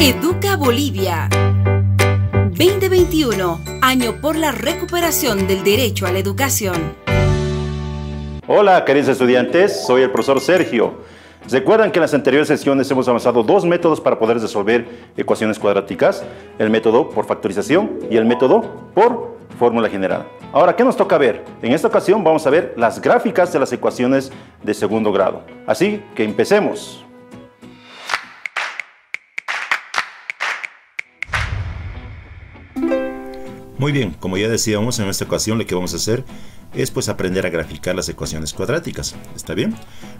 Educa Bolivia. 2021, año por la recuperación del derecho a la educación. Hola, queridos estudiantes, soy el profesor Sergio. ¿Recuerdan que en las anteriores sesiones hemos avanzado dos métodos para poder resolver ecuaciones cuadráticas? El método por factorización y el método por fórmula general. Ahora, ¿qué nos toca ver? En esta ocasión vamos a ver las gráficas de las ecuaciones de segundo grado. Así que empecemos. Muy bien, como ya decíamos, en esta ocasión lo que vamos a hacer es pues aprender a graficar las ecuaciones cuadráticas. ¿Está bien?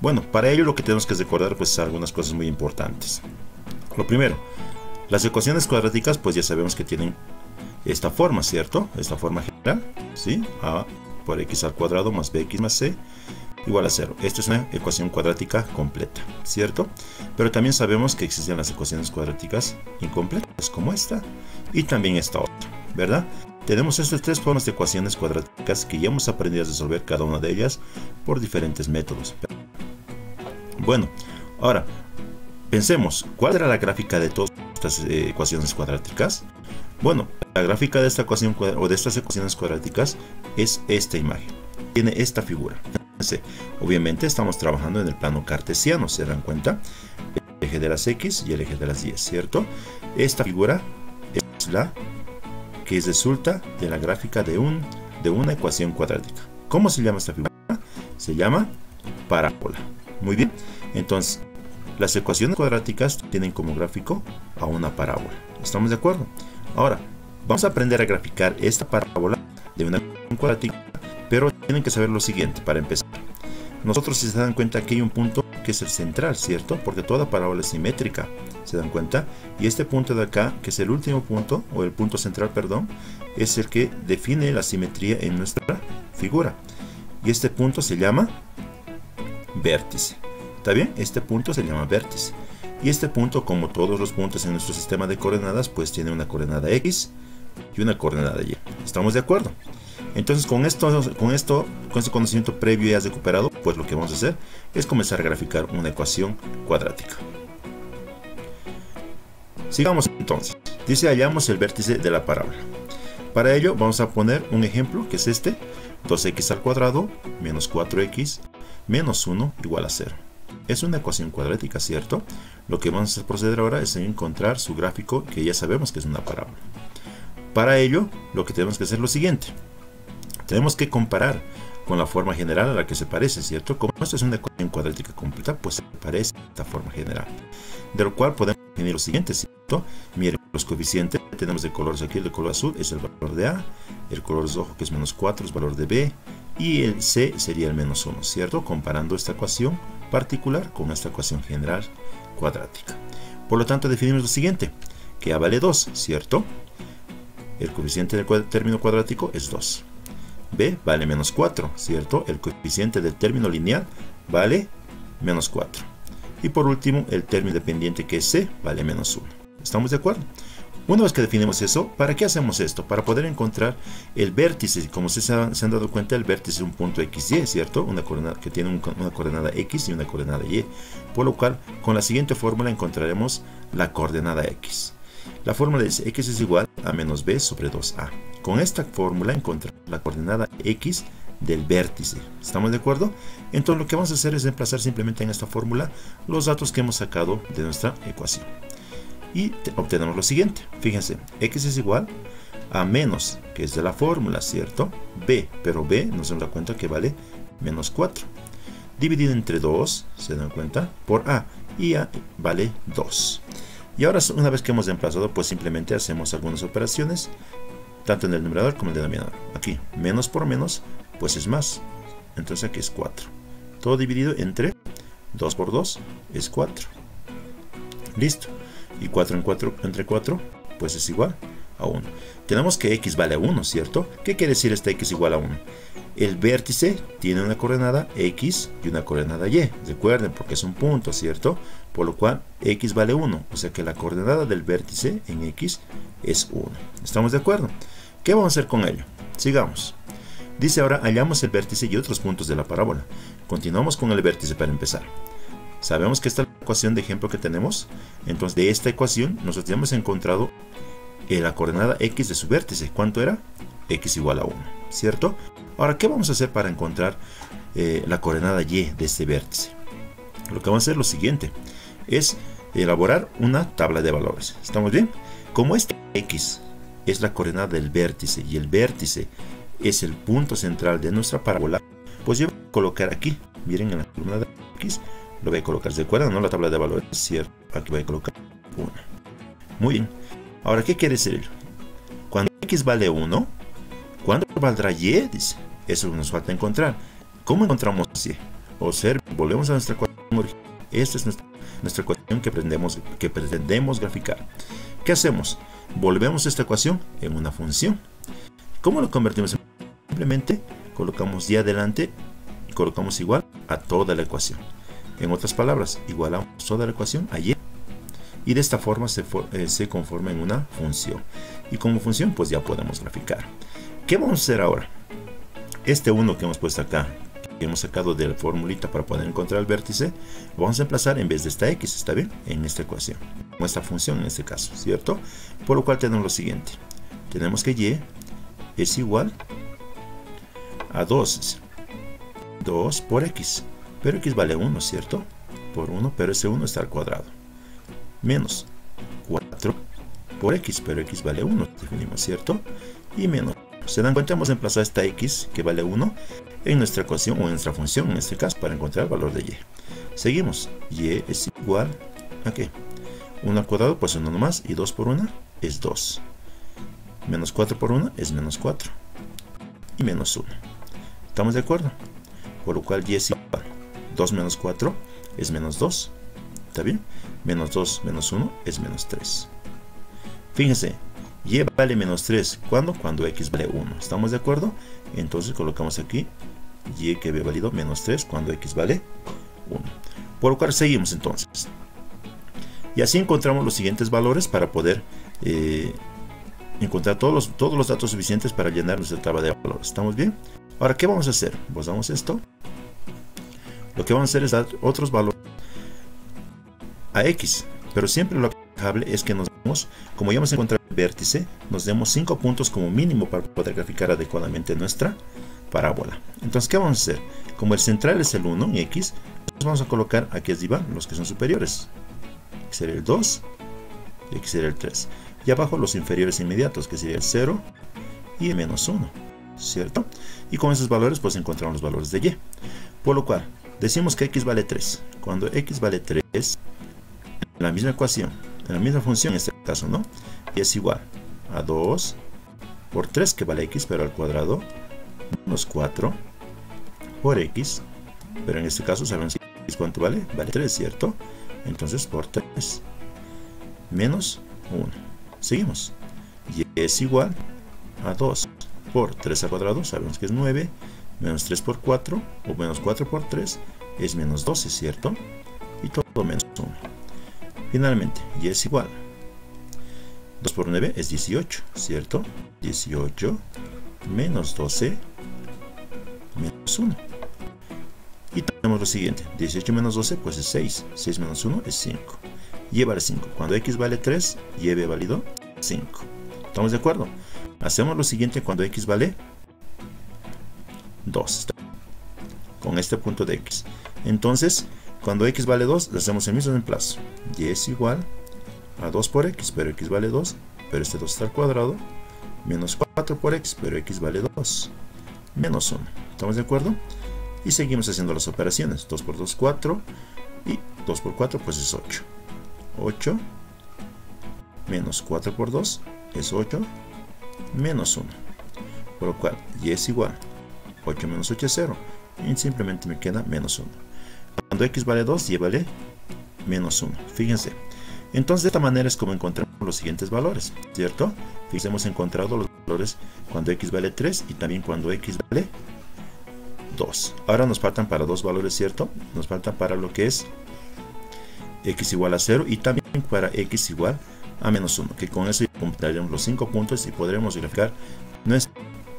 Bueno, para ello lo que tenemos que recordar pues algunas cosas muy importantes. Lo primero, las ecuaciones cuadráticas pues ya sabemos que tienen esta forma, ¿cierto? Esta forma general, ¿sí? A por x al cuadrado más bx más c igual a 0. Esto es una ecuación cuadrática completa, ¿cierto? Pero también sabemos que existen las ecuaciones cuadráticas incompletas, como esta y también esta otra. ¿Verdad? Tenemos estas tres formas de ecuaciones cuadráticas que ya hemos aprendido a resolver cada una de ellas por diferentes métodos. Bueno, ahora, pensemos, ¿cuál era la gráfica de todas estas eh, ecuaciones cuadráticas? Bueno, la gráfica de esta ecuación o de estas ecuaciones cuadráticas es esta imagen. Tiene esta figura. Obviamente estamos trabajando en el plano cartesiano, ¿se dan cuenta? El eje de las X y el eje de las Y, ¿cierto? Esta figura es la que resulta de la gráfica de, un, de una ecuación cuadrática. ¿Cómo se llama esta figura? Se llama parábola. Muy bien, entonces las ecuaciones cuadráticas tienen como gráfico a una parábola. ¿Estamos de acuerdo? Ahora, vamos a aprender a graficar esta parábola de una ecuación cuadrática, pero tienen que saber lo siguiente para empezar. Nosotros si se dan cuenta que hay un punto que es el central, ¿cierto? Porque toda parábola es simétrica, ¿se dan cuenta? Y este punto de acá, que es el último punto, o el punto central, perdón, es el que define la simetría en nuestra figura. Y este punto se llama vértice. ¿Está bien? Este punto se llama vértice. Y este punto, como todos los puntos en nuestro sistema de coordenadas, pues tiene una coordenada X y una coordenada Y. ¿Estamos de acuerdo? Entonces con esto, con esto, con este conocimiento previo ya recuperado, pues lo que vamos a hacer es comenzar a graficar una ecuación cuadrática. Sigamos entonces. Dice hallamos el vértice de la parábola. Para ello vamos a poner un ejemplo que es este. 2x al cuadrado menos 4x menos 1 igual a 0. Es una ecuación cuadrática, ¿cierto? Lo que vamos a proceder ahora es encontrar su gráfico que ya sabemos que es una parábola. Para ello, lo que tenemos que hacer es lo siguiente. Tenemos que comparar con la forma general a la que se parece, ¿cierto? Como esto es una ecuación cuadrática completa, pues se parece a esta forma general. De lo cual podemos definir lo siguiente, ¿cierto? Miren, los coeficientes tenemos de colores aquí, el de color azul es el valor de A, el color rojo que es menos 4 es valor de B, y el C sería el menos 1, ¿cierto? Comparando esta ecuación particular con esta ecuación general cuadrática. Por lo tanto, definimos lo siguiente, que A vale 2, ¿cierto? El coeficiente del término cuadrático es 2 b vale menos 4, ¿cierto? El coeficiente del término lineal vale menos 4. Y por último, el término dependiente que es c vale menos 1. ¿Estamos de acuerdo? Una vez que definimos eso, ¿para qué hacemos esto? Para poder encontrar el vértice. Como ustedes se han dado cuenta, el vértice es un punto XY, ¿cierto? Una coordenada que tiene una coordenada X y una coordenada Y. Por lo cual, con la siguiente fórmula encontraremos la coordenada X. La fórmula dice x es igual a menos b sobre 2a. Con esta fórmula encontramos la coordenada x del vértice. ¿Estamos de acuerdo? Entonces lo que vamos a hacer es reemplazar simplemente en esta fórmula los datos que hemos sacado de nuestra ecuación. Y obtenemos lo siguiente. Fíjense, x es igual a menos, que es de la fórmula, ¿cierto? b, pero b nos damos cuenta que vale menos 4. Dividido entre 2, ¿se dan cuenta? Por a. Y a vale 2. Y ahora una vez que hemos reemplazado, pues simplemente hacemos algunas operaciones, tanto en el numerador como en el denominador. Aquí, menos por menos, pues es más. Entonces aquí es 4. Todo dividido entre 2 por 2 es 4. Listo. Y 4 en 4 entre 4, pues es igual a 1. Tenemos que x vale a 1, ¿cierto? ¿Qué quiere decir este x igual a 1? El vértice tiene una coordenada x y una coordenada y. Recuerden, porque es un punto, ¿cierto? Por lo cual x vale 1. O sea que la coordenada del vértice en x es 1. ¿Estamos de acuerdo? ¿Qué vamos a hacer con ello? Sigamos. Dice ahora, hallamos el vértice y otros puntos de la parábola. Continuamos con el vértice para empezar. Sabemos que esta ecuación de ejemplo que tenemos. Entonces, de esta ecuación, nosotros ya hemos encontrado la coordenada x de su vértice. ¿Cuánto era? x igual a 1, ¿cierto? Ahora, ¿qué vamos a hacer para encontrar eh, la coordenada y de este vértice? Lo que vamos a hacer es lo siguiente. Es elaborar una tabla de valores. ¿Estamos bien? Como este x es la coordenada del vértice y el vértice es el punto central de nuestra parábola, pues yo voy a colocar aquí, miren en la columna de x, lo voy a colocar, ¿se acuerdan? No la tabla de valores, cierto, aquí voy a colocar 1. Muy bien. Ahora, ¿qué quiere decir? Cuando x vale 1, ¿cuándo valdrá y? Dice, eso nos falta encontrar. ¿Cómo encontramos y? Observe, volvemos a nuestra ecuación original. Esta es nuestra, ecuación que, pretendemos, graficar. ¿Qué hacemos? Volvemos esta ecuación en una función. ¿Cómo lo convertimos? Simplemente colocamos y adelante y colocamos igual a toda la ecuación. En otras palabras, igualamos toda la ecuación a y. Y de esta forma se, eh, se conforma en una función. Y como función, pues ya podemos graficar. ¿Qué vamos a hacer ahora? Este 1 que hemos puesto acá, que hemos sacado de la formulita para poder encontrar el vértice, vamos a emplazar en vez de esta x, ¿está bien? En esta ecuación, con esta función en este caso, ¿cierto? Por lo cual tenemos lo siguiente. Tenemos que y es igual a 2. 2 por x. Pero x vale 1, ¿cierto? Por 1, pero ese 1 está al cuadrado. Menos 4 por x, pero x vale 1, definimos, ¿cierto? Y menos. Se dan cuenta, hemos emplazado esta x, que vale 1, en nuestra ecuación o en nuestra función, en este caso, para encontrar el valor de y. Seguimos. y es igual a qué? 1 al cuadrado, pues 1 nomás, y 2 por 1 es 2. Menos 4 por 1 es menos 4. Y menos 1. ¿Estamos de acuerdo? Por lo cual y es igual. 2 menos 4 es menos 2. ¿Está bien? Menos 2 menos 1 es menos 3. Fíjense, y vale menos 3. ¿Cuándo? Cuando x vale 1. ¿Estamos de acuerdo? Entonces colocamos aquí y que había valido menos 3 cuando x vale 1. Por lo cual seguimos entonces. Y así encontramos los siguientes valores para poder eh, encontrar todos los, todos los datos suficientes para llenar nuestra tabla de valores. ¿Estamos bien? Ahora, ¿qué vamos a hacer? Pues damos esto. Lo que vamos a hacer es dar otros valores a x. Pero siempre lo aconsejable es que nos demos, como ya hemos encontrado el vértice, nos demos 5 puntos como mínimo para poder graficar adecuadamente nuestra parábola. Entonces, ¿qué vamos a hacer? Como el central es el 1 en x, vamos a colocar aquí arriba los que son superiores. X sería el 2 y x sería el 3. Y abajo los inferiores inmediatos, que sería el 0 y el menos 1. ¿Cierto? Y con esos valores pues encontramos los valores de y. Por lo cual, decimos que x vale 3. Cuando x vale 3, en la misma ecuación, en la misma función en este caso, ¿no? Y es igual a 2 por 3, que vale x, pero al cuadrado, menos 4 por x, pero en este caso sabemos x cuánto vale, vale 3, ¿cierto? Entonces por 3 menos 1. Seguimos. Y es igual a 2 por 3 al cuadrado, sabemos que es 9, menos 3 por 4, o menos 4 por 3, es menos 12, ¿cierto? Y todo menos 1. Finalmente, y es igual. 2 por 9 es 18, ¿cierto? 18 menos 12 menos 1. Y tenemos lo siguiente, 18 menos 12 pues es 6, 6 menos 1 es 5. Y vale 5. Cuando x vale 3, y válido 5. ¿Estamos de acuerdo? Hacemos lo siguiente cuando x vale 2. Con este punto de x. Entonces, cuando x vale 2, le hacemos el mismo reemplazo. y es igual a 2 por x, pero x vale 2, pero este 2 está al cuadrado. Menos 4 por x, pero x vale 2. Menos 1. ¿Estamos de acuerdo? Y seguimos haciendo las operaciones. 2 por 2, 4. Y 2 por 4, pues es 8. 8 menos 4 por 2 es 8 menos 1. Por lo cual, y es igual. 8 menos 8 es 0. Y simplemente me queda menos 1. Cuando x vale 2, y vale menos 1. Fíjense. Entonces de esta manera es como encontramos los siguientes valores, ¿cierto? Fíjense, hemos encontrado los valores cuando x vale 3 y también cuando x vale 2. Ahora nos faltan para dos valores, ¿cierto? Nos falta para lo que es x igual a 0 y también para x igual a menos 1, que con eso completaríamos los 5 puntos y podremos graficar nuestra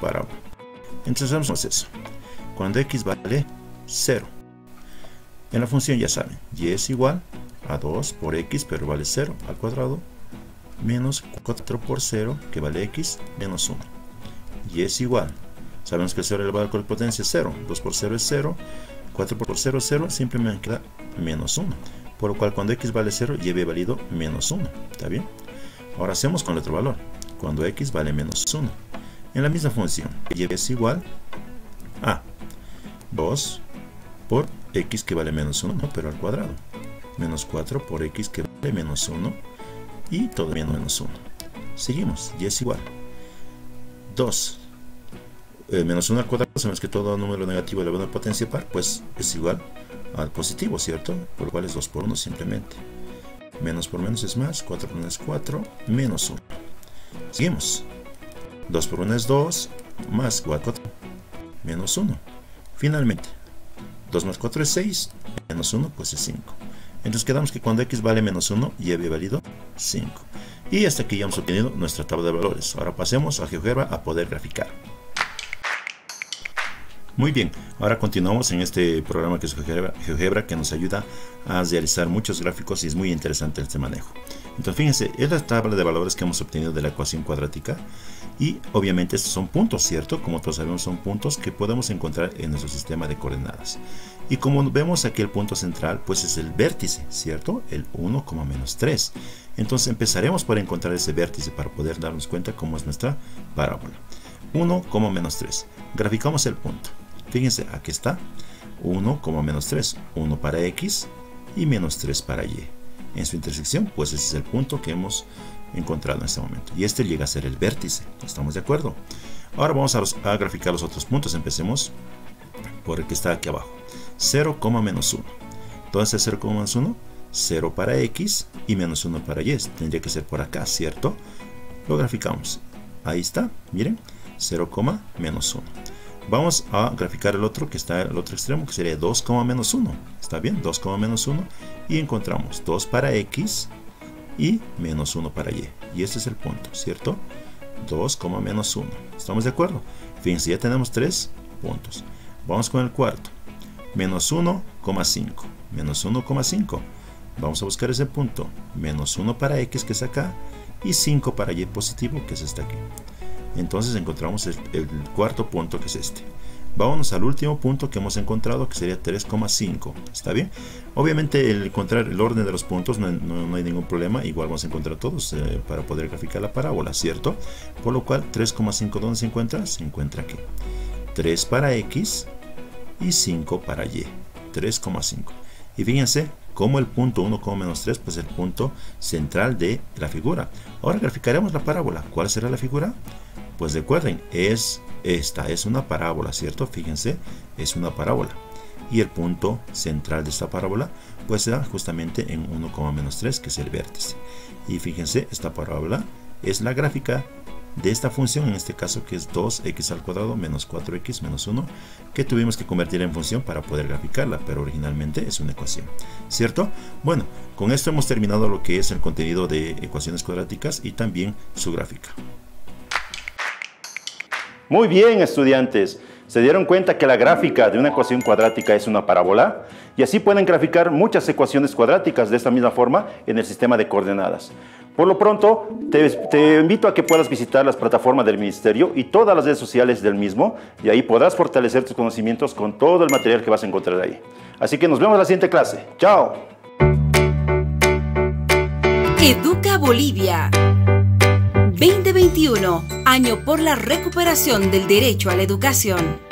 parábola. Entonces hacemos eso. Cuando x vale 0, en la función ya saben, y es igual a 2 por x, pero vale 0 al cuadrado, menos 4 por 0, que vale x, menos 1. Y es igual. Sabemos que 0 elevado con potencia es 0. 2 por 0 es 0. 4 por 0 es 0. Simplemente queda menos 1. Por lo cual cuando x vale 0, lleve valido menos 1. ¿Está bien? Ahora hacemos con el otro valor. Cuando x vale menos 1. En la misma función, y es igual a 2 por x que vale menos 1, pero al cuadrado. Menos 4 por x que vale menos 1 y todavía menos 1. Seguimos, y es igual. 2 eh, menos 1 al cuadrado, sabemos que todo número negativo elevado a potencia par, pues es igual al positivo, ¿cierto? Por lo cual es 2 por 1 simplemente. Menos por menos es más, 4 por 1 es 4, menos 1. Seguimos. 2 por 1 es 2, más 4, menos 1. Finalmente, 2 más 4 es 6, menos 1 pues es 5. Entonces quedamos que cuando x vale menos 1, y había valido 5. Y hasta aquí ya hemos obtenido nuestra tabla de valores. Ahora pasemos a GeoGebra a poder graficar. Muy bien, ahora continuamos en este programa que es GeoGebra, que nos ayuda a realizar muchos gráficos y es muy interesante este manejo. Entonces fíjense, es la tabla de valores que hemos obtenido de la ecuación cuadrática y obviamente estos son puntos, ¿cierto? Como todos sabemos son puntos que podemos encontrar en nuestro sistema de coordenadas. Y como vemos aquí el punto central, pues es el vértice, ¿cierto? El 1, menos 3. Entonces empezaremos por encontrar ese vértice para poder darnos cuenta cómo es nuestra parábola. 1, menos 3. Graficamos el punto. Fíjense, aquí está 1, menos 3, 1 para x y menos 3 para y. En su intersección, pues ese es el punto que hemos encontrado en este momento. Y este llega a ser el vértice, ¿estamos de acuerdo? Ahora vamos a, graficar los otros puntos. Empecemos por el que está aquí abajo. 0, menos 1. Entonces 0, menos 1, 0 para x y menos 1 para y. Tendría que ser por acá, ¿cierto? Lo graficamos. Ahí está, miren, 0, menos 1. Vamos a graficar el otro que está al otro extremo, que sería 2, menos 1. ¿Está bien? 2, menos 1. Y encontramos 2 para x y menos 1 para y. Y este es el punto, ¿cierto? 2, menos 1. ¿Estamos de acuerdo? Fíjense, ya tenemos 3 puntos. Vamos con el cuarto. Menos 1,5. Menos 1,5. Vamos a buscar ese punto. Menos 1 para x, que es acá. Y 5 para y positivo, que es este aquí entonces encontramos el, cuarto punto que es este. Vámonos al último punto que hemos encontrado que sería 3,5. ¿Está bien? Obviamente el encontrar el orden de los puntos no, hay ningún problema. Igual vamos a encontrar todos eh, para poder graficar la parábola, ¿cierto? Por lo cual 3,5 ¿dónde se encuentra? Se encuentra aquí. 3 para X y 5 para Y. 3,5. Y fíjense como el punto 1, menos 3, pues el punto central de la figura. Ahora graficaremos la parábola. ¿Cuál será la figura? Pues recuerden, es esta es una parábola, ¿cierto? Fíjense, es una parábola. Y el punto central de esta parábola pues será justamente en 1, menos 3, que es el vértice. Y fíjense, esta parábola es la gráfica de esta función, en este caso que es 2x al cuadrado menos 4x menos 1, que tuvimos que convertir en función para poder graficarla, pero originalmente es una ecuación, ¿cierto? Bueno, con esto hemos terminado lo que es el contenido de ecuaciones cuadráticas y también su gráfica. Muy bien, estudiantes. ¿Se dieron cuenta que la gráfica de una ecuación cuadrática es una parábola? Y así pueden graficar muchas ecuaciones cuadráticas de esta misma forma en el sistema de coordenadas. Por lo pronto, te, invito a que puedas visitar las plataformas del Ministerio y todas las redes sociales del mismo, y ahí podrás fortalecer tus conocimientos con todo el material que vas a encontrar ahí. Así que nos vemos en la siguiente clase. ¡Chao! Educa Bolivia. 2021, año por la recuperación del derecho a la educación.